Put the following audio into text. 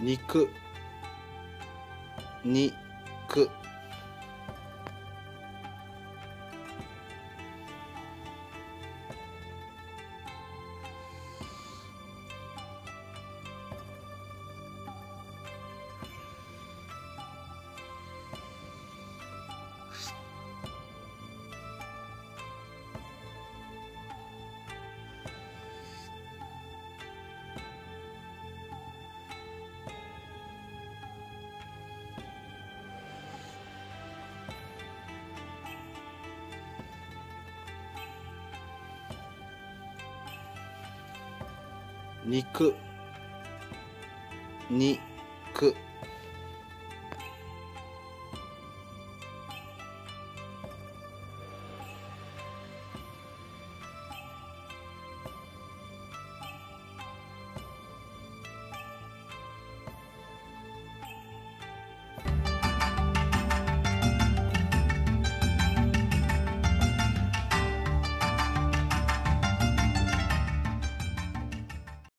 肉。肉。肉。肉。